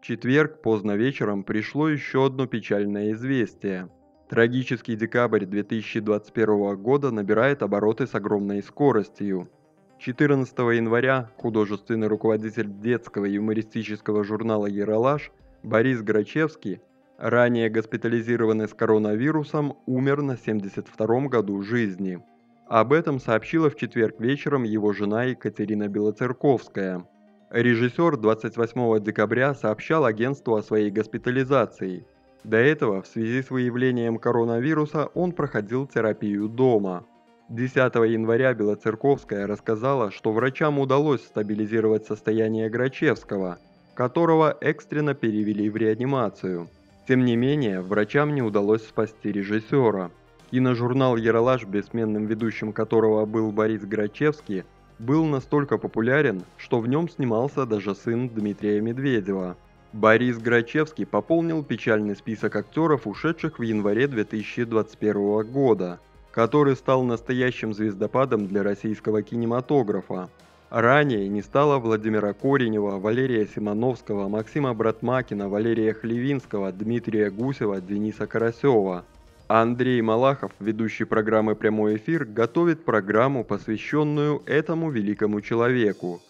четверг поздно вечером пришло еще одно печальное известие. Трагический декабрь 2021 года набирает обороты с огромной скоростью. 14 января художественный руководитель детского юмористического журнала «Яралаш» Борис Грачевский, ранее госпитализированный с коронавирусом, умер на 72-м году жизни. Об этом сообщила в четверг вечером его жена Екатерина Белоцерковская. Режиссер 28 декабря сообщал агентству о своей госпитализации. До этого, в связи с выявлением коронавируса, он проходил терапию дома. 10 января Белоцерковская рассказала, что врачам удалось стабилизировать состояние Грачевского, которого экстренно перевели в реанимацию. Тем не менее, врачам не удалось спасти режиссера. Киножурнал «Яралаш», бессменным ведущим которого был Борис Грачевский, был настолько популярен, что в нем снимался даже сын Дмитрия Медведева. Борис Грачевский пополнил печальный список актеров, ушедших в январе 2021 года, который стал настоящим звездопадом для российского кинематографа. Ранее не стало Владимира Коренева, Валерия Симоновского, Максима Братмакина, Валерия Хлевинского, Дмитрия Гусева, Дениса Карасева – Андрей Малахов, ведущий программы «Прямой эфир», готовит программу, посвященную этому великому человеку.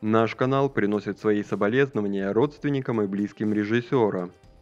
Наш канал приносит свои соболезнования родственникам и близким режиссера –